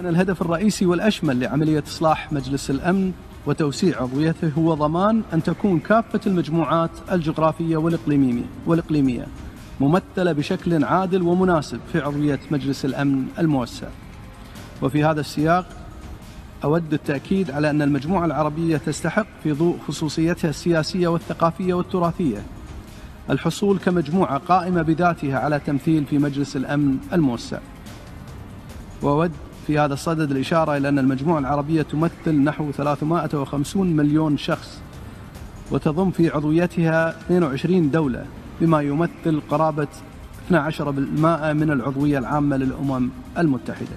أن الهدف الرئيسي والأشمل لعملية إصلاح مجلس الأمن وتوسيع عضويته هو ضمان أن تكون كافة المجموعات الجغرافية والإقليمية, والإقليمية ممثلة بشكل عادل ومناسب في عضوية مجلس الأمن الموسع. وفي هذا السياق أود التأكيد على أن المجموعة العربية تستحق في ضوء خصوصيتها السياسية والثقافية والتراثية. الحصول كمجموعة قائمة بذاتها على تمثيل في مجلس الأمن الموسع. وأود في هذا الصدد الإشارة إلى أن المجموعة العربية تمثل نحو 350 مليون شخص وتضم في عضويتها 22 دولة بما يمثل قرابة 12% من العضوية العامة للأمم المتحدة.